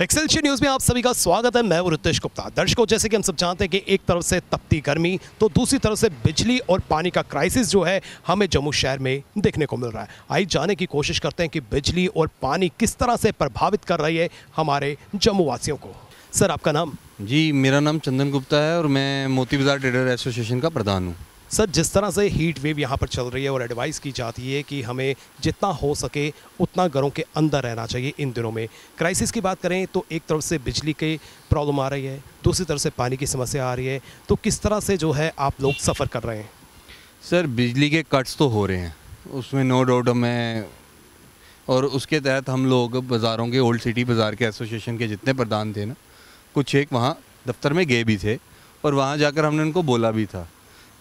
Excelsior news में आप सभी का स्वागत है। मैं रितेश गुप्ता। दर्शकों, जैसे कि हम सब जानते हैं कि एक तरफ़ से तपती गर्मी तो दूसरी तरफ़ से बिजली और पानी का क्राइसिस जो है, हमें जम्मू शहर में देखने को मिल रहा है। आई जाने की कोशिश करते हैं कि बिजली और पानी किस तरह से प्रभावित कर रही है हमारे जम्मू वासियों को। सर, आपका नाम? जी, मेरा नाम चंदन गुप्ता है और मैं मोती बाज़ार ट्रेडर एसोसिएशन का प्रधान हूँ। सर, जिस तरह से हीट वेव यहाँ पर चल रही है और एडवाइस की जाती है कि हमें जितना हो सके उतना घरों के अंदर रहना चाहिए इन दिनों में। क्राइसिस की बात करें तो एक तरफ़ से बिजली की प्रॉब्लम आ रही है, दूसरी तरफ़ से पानी की समस्या आ रही है। तो किस तरह से जो है आप लोग सफ़र कर रहे हैं? सर, बिजली के कट्स तो हो रहे हैं। उसमें नो डाउट हमें और उसके तहत हम लोग बाज़ारों के ओल्ड सिटी बाज़ार के एसोसिएशन के जितने प्रधान थे ना, कुछ एक वहाँ दफ्तर में गए भी थे और वहाँ जाकर हमने उनको बोला भी था।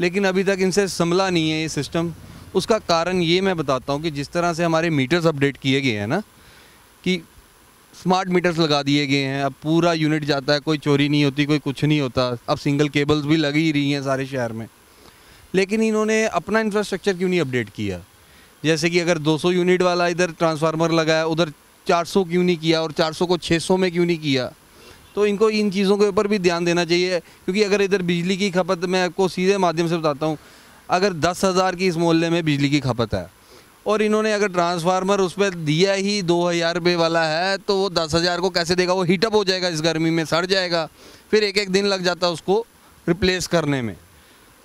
लेकिन अभी तक इनसे संभला नहीं है ये सिस्टम। उसका कारण ये मैं बताता हूँ कि जिस तरह से हमारे मीटर्स अपडेट किए गए हैं ना, कि स्मार्ट मीटर्स लगा दिए गए हैं, अब पूरा यूनिट जाता है, कोई चोरी नहीं होती, कोई कुछ नहीं होता, अब सिंगल केबल्स भी लगी ही रही हैं सारे शहर में। लेकिन इन्होंने अपना इंफ्रास्ट्रक्चर क्यों नहीं अपडेट किया? जैसे कि अगर 200 यूनिट वाला इधर ट्रांसफार्मर लगाया, उधर 400 क्यों नहीं किया, और 400 को 600 में क्यों नहीं किया? तो इनको इन चीज़ों के ऊपर भी ध्यान देना चाहिए, क्योंकि अगर इधर बिजली की खपत मैं आपको सीधे माध्यम से बताता हूँ, अगर दस हज़ार की इस मोहल्ले में बिजली की खपत है, और इन्होंने अगर ट्रांसफार्मर उस पर दिया ही दो हज़ार रुपये वाला है तो वो दस हज़ार को कैसे देगा? वो हीटअप हो जाएगा इस गर्मी में, सड़ जाएगा, फिर एक एक दिन लग जाता उसको रिप्लेस करने में।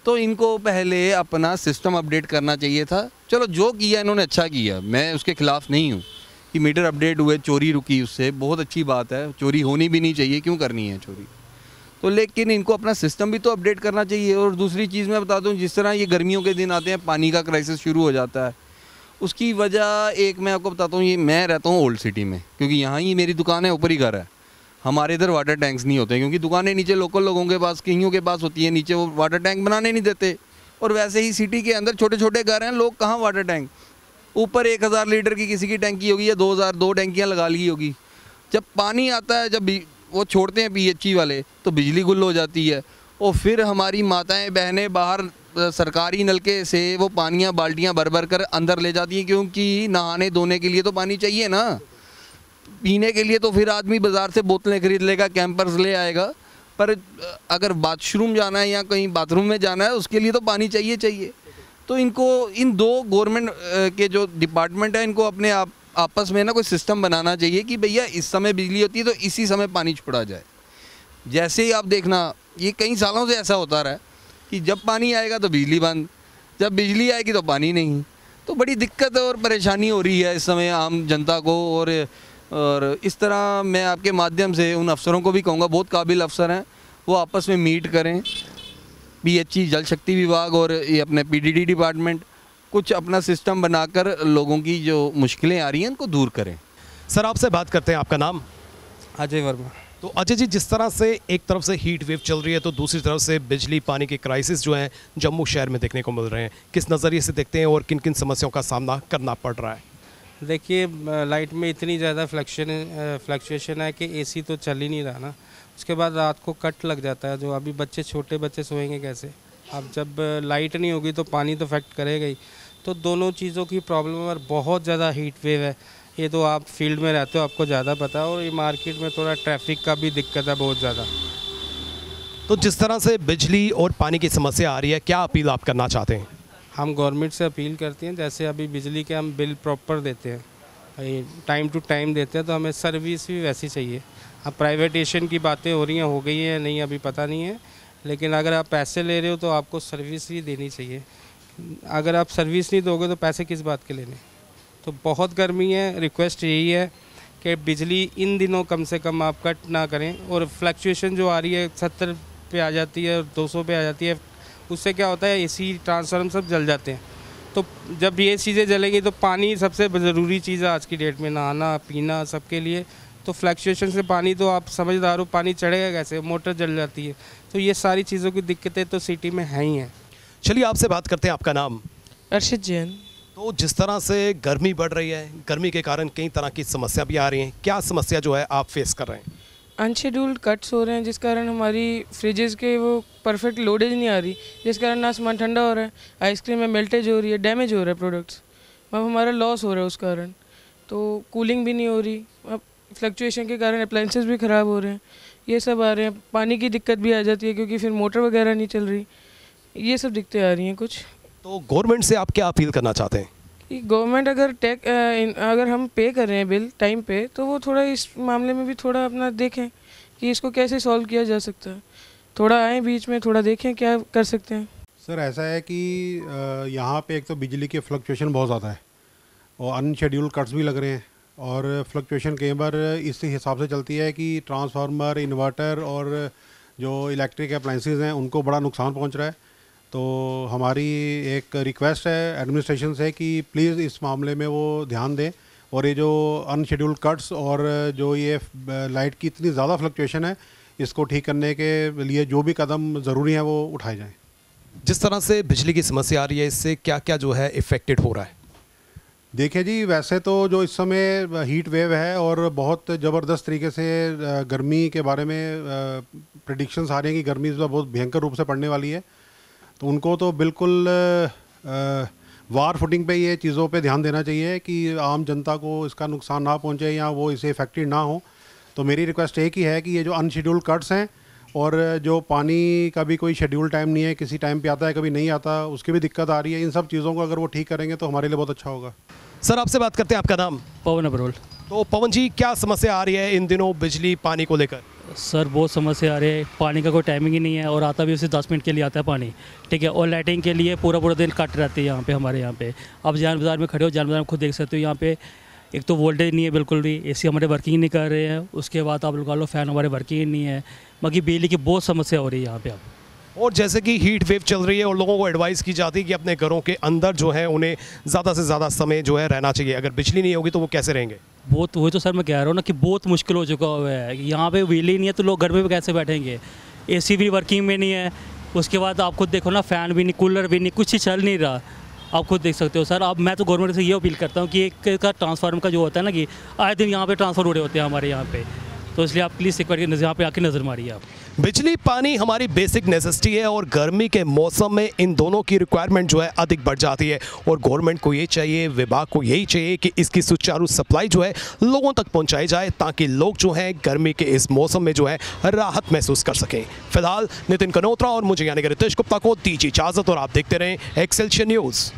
तो इनको पहले अपना सिस्टम अपडेट करना चाहिए था। चलो जो किया इन्होंने अच्छा किया, मैं उसके ख़िलाफ़ नहीं हूँ। कि मीटर अपडेट हुए, चोरी रुकी उससे। बहुत अच्छी बात है। चोरी होनी भी नहीं चाहिए। क्यों करनी है चोरी? तो लेकिन इनको अपना सिस्टम भी तो अपडेट करना चाहिए। और दूसरी चीज़ मैं बता दूँ, जिस तरह ये गर्मियों के दिन आते हैं, पानी का क्राइसिस शुरू हो जाता है। उसकी वजह एक मैं आपको बताता हूँ, ये मैं रहता हूँ ओल्ड सिटी में। क्योंकि यहाँ ही मेरी दुकान है, ऊपर ही घर है। हमारे इधर वाटर टैंक्स नहीं होते, क्योंकि दुकानें नीचे लोकल लोगों के पास कहीं के पास होती है। नीचे वो वाटर टैंक बनाने नहीं देते। और वैसे ही सिटी के अंदर छोटे छोटे घर हैं, लोग कहाँ वाटर टैंक ऊपर एक हज़ार लीटर की किसी की टैंकी होगी या दो हज़ार, दो टैंकियाँ लगा ली होगी। जब पानी आता है, जब वो छोड़ते हैं पी वाले तो बिजली गुल हो जाती है। और फिर हमारी माताएँ, बहनें बाहर सरकारी नलके से वो पानियाँ, बाल्टियाँ भर भर कर अंदर ले जाती हैं, क्योंकि नहाने धोने के लिए तो पानी चाहिए ना। पीने के लिए तो फिर आदमी बाज़ार से बोतलें खरीद लेगा, कैंपर्स ले आएगा। पर अगर बाथरूम जाना है या कहीं बाथरूम में जाना है, उसके लिए तो पानी चाहिए चाहिए। तो इनको, इन दो गवर्नमेंट के जो डिपार्टमेंट है, इनको अपने आप, आपस में ना कोई सिस्टम बनाना चाहिए कि भैया इस समय बिजली होती है तो इसी समय पानी छोड़ा जाए। जैसे ही आप देखना, ये कई सालों से ऐसा होता रहा कि जब पानी आएगा तो बिजली बंद, जब बिजली आएगी तो पानी नहीं। तो बड़ी दिक्कत और परेशानी हो रही है इस समय आम जनता को और और इस तरह मैं आपके माध्यम से उन अफसरों को भी कहूँगा, बहुत काबिल अफसर हैं, वो आपस में मीट करें। पीएचई जल शक्ति विभाग और ये अपने पीडीडी डिपार्टमेंट कुछ अपना सिस्टम बनाकर लोगों की जो मुश्किलें आ रही हैं उनको दूर करें। सर आपसे बात करते हैं। आपका नाम? अजय वर्मा। तो अजय जी जिस तरह से एक तरफ़ से हीट वेव चल रही है तो दूसरी तरफ़ से बिजली पानी के क्राइसिस जो हैं जम्मू शहर में देखने को मिल रहे हैं। किस नज़रिए से देखते हैं और किन किन समस्याओं का सामना करना पड़ रहा है? देखिए लाइट में इतनी ज़्यादा फ्लक्शन फ्लक्चुएशन है कि एसी तो चल ही नहीं रहा ना। उसके बाद रात को कट लग जाता है जो अभी बच्चे छोटे बच्चे सोएँगे कैसे? अब जब लाइट नहीं होगी तो पानी तो इफ़ेक्ट करेगा ही। तो दोनों चीज़ों की प्रॉब्लम और बहुत ज़्यादा हीट वेव है। ये तो आप फ़ील्ड में रहते हो आपको ज़्यादा पता है और ये मार्केट में थोड़ा ट्रैफ़िक का भी दिक्कत है बहुत ज़्यादा। तो जिस तरह से बिजली और पानी की समस्या आ रही है क्या अपील आप करना चाहते हैं? हम गवर्नमेंट से अपील करते हैं जैसे अभी बिजली के हम बिल प्रॉपर देते हैं। टाइम टू टाइम देते हैं तो हमें सर्विस भी वैसी चाहिए। अब प्राइवेटेशन की बातें हो रही हैं, हो गई हैं, नहीं, अभी पता नहीं है। लेकिन अगर आप पैसे ले रहे हो तो आपको सर्विस भी देनी चाहिए। अगर आप सर्विस नहीं दोगे तो पैसे किस बात के लेने? तो बहुत गर्मी है रिक्वेस्ट यही है कि बिजली इन दिनों कम से कम आप कट ना करें। और फ्लक्चुएशन जो आ रही है, सत्तर पे आ जाती है और दो सौ पे आ जाती है, उससे क्या होता है एसी ट्रांसफार्म सब जल जाते हैं। तो जब ये चीज़ें जलेंगी तो पानी सबसे ज़रूरी चीज़ है आज की डेट में नहाना पीना सबके लिए। तो फ्लैक्चुएशन से पानी तो आप समझदार हो पानी चढ़ेगा कैसे? मोटर जल जाती है। तो ये सारी चीज़ों की दिक्कतें तो सिटी में हैं ही हैं। चलिए आपसे बात करते हैं आपका नाम। अर्षित जैन। तो जिस तरह से गर्मी बढ़ रही है गर्मी के कारण कई तरह की समस्या भी आ रही हैं। क्या समस्या जो है आप फेस कर रहे हैं? अनशेड्यूल्ड कट्स हो रहे हैं, जिस कारण हमारी फ्रिजेज़ के वो परफेक्ट लोडेज नहीं आ रही, जिस कारण ना सामान ठंडा हो रहा है आइसक्रीम में मेल्टेज हो रही है डैमेज हो रहा है प्रोडक्ट्स अब हमारा लॉस हो रहा है उस कारण। तो कूलिंग भी नहीं हो रही, अब फ्लक्चुएशन के कारण अप्लाइंसेस भी ख़राब हो रहे हैं। ये सब आ रहे हैं, पानी की दिक्कत भी आ जाती है, क्योंकि फिर मोटर वगैरह नहीं चल रही। ये सब दिक्कतें आ रही हैं कुछ। तो गवर्नमेंट से आप क्या अपील करना चाहते हैं? गवर्नमेंट अगर टैक अगर हम पे कर रहे हैं बिल टाइम पे तो वो थोड़ा इस मामले में भी थोड़ा अपना देखें कि इसको कैसे सॉल्व किया जा सकता है। थोड़ा आए बीच में, थोड़ा देखें क्या कर सकते हैं। सर, ऐसा है कि यहाँ पे एक तो बिजली के फ्लक्चुएशन बहुत ज़्यादा है और अनशेड्यूल कट्स भी लग रहे हैं और फ्लक्चुएशन कई बार इस हिसाब से चलती है कि ट्रांसफार्मर इन्वर्टर और जो इलेक्ट्रिक अप्लाइंसेस हैं, उनको बड़ा नुकसान पहुँच रहा है। तो हमारी एक रिक्वेस्ट है एडमिनिस्ट्रेशन से कि प्लीज़ इस मामले में वो ध्यान दें। और ये जो अनशेड्यूल कट्स और जो ये लाइट की इतनी ज़्यादा फ्लक्चुएशन है इसको ठीक करने के लिए जो भी कदम ज़रूरी हैं वो उठाए जाएँ। जिस तरह से बिजली की समस्या आ रही है इससे क्या क्या जो है इफेक्टेड हो रहा है? देखिए जी वैसे तो जो इस समय हीट वेव है और बहुत ज़बरदस्त तरीके से गर्मी के बारे में प्रडिक्शंस आ रही हैं कि गर्मी इस बार बहुत भयंकर रूप से पड़ने वाली है। तो उनको तो बिल्कुल वार फुटिंग पे ये चीज़ों पे ध्यान देना चाहिए कि आम जनता को इसका नुकसान ना पहुँचे या वो इसे इफेक्टेड ना हो। तो मेरी रिक्वेस्ट एक ही है कि ये जो अनशेड्यूल कट्स हैं और जो पानी का भी कोई शेड्यूल टाइम नहीं है किसी टाइम पे आता है कभी नहीं आता उसकी भी दिक्कत आ रही है इन सब चीज़ों को अगर वो ठीक करेंगे तो हमारे लिए बहुत अच्छा होगा। सर आपसे बात करते हैं आपका नाम? पवन अबरोल तो पवन जी क्या समस्या आ रही है इन दिनों बिजली पानी को लेकर? सर बहुत समस्या आ रही है। पानी का कोई टाइमिंग ही नहीं है और आता भी उसे दस मिनट के लिए आता है पानी। ठीक है, और लाइटिंग के लिए पूरा पूरा दिन कट रहती है यहाँ पे, हमारे यहाँ पे। आप जान बाज़ार में खड़े हो, जान बाज़ार में खुद देख सकते हो यहाँ पे। एक तो वोल्टेज नहीं है बिल्कुल भी एसी हमारे वर्किंग नहीं कर रहे हैं। उसके बाद आप लगा लो फ़ैन हमारे वर्किंग नहीं है। बाकी बिजली की बहुत समस्या हो रही है यहाँ पर अब। और जैसे कि हीट वेव चल रही है और लोगों को एडवाइस की जाती है कि अपने घरों के अंदर जो है उन्हें ज़्यादा से ज़्यादा समय जो है रहना चाहिए। अगर बिजली नहीं होगी तो वो कैसे रहेंगे? बहुत, वही तो सर मैं कह रहा हूँ ना कि बहुत मुश्किल हो चुका हुआ है। यहाँ पे बिजली नहीं है तो लोग घर में भी कैसे बैठेंगे? एसी भी वर्किंग में नहीं है। उसके बाद आप खुद देखो ना फ़ैन भी नहीं कूलर भी नहीं, कुछ ही चल नहीं रहा। आप खुद देख सकते हो सर। अब मैं तो गवर्नमेंट से ये अपील करता हूँ कि एक का ट्रांसफार्मर का जो होता है ना कि आए दिन यहाँ पे ट्रांसफ़र हो रहे होते हैं हमारे यहाँ पे। तो इसलिए आप प्लीज़ एक बार यहाँ पे आके नज़र मारिए आप। बिजली, पानी हमारी बेसिक नेसेसिटी है और गर्मी के मौसम में इन दोनों की रिक्वायरमेंट जो है अधिक बढ़ जाती है। और गवर्नमेंट को ये चाहिए, विभाग को यही चाहिए कि इसकी सुचारू सप्लाई जो है लोगों तक पहुंचाई जाए ताकि लोग जो हैं गर्मी के इस मौसम में जो है राहत महसूस कर सकें। फ़िलहाल नितिन कनोत्रा और मुझे यानी कि रितेश गुप्ता को दीजिए इजाज़त और आप देखते रहें एक्सेल्शियर न्यूज़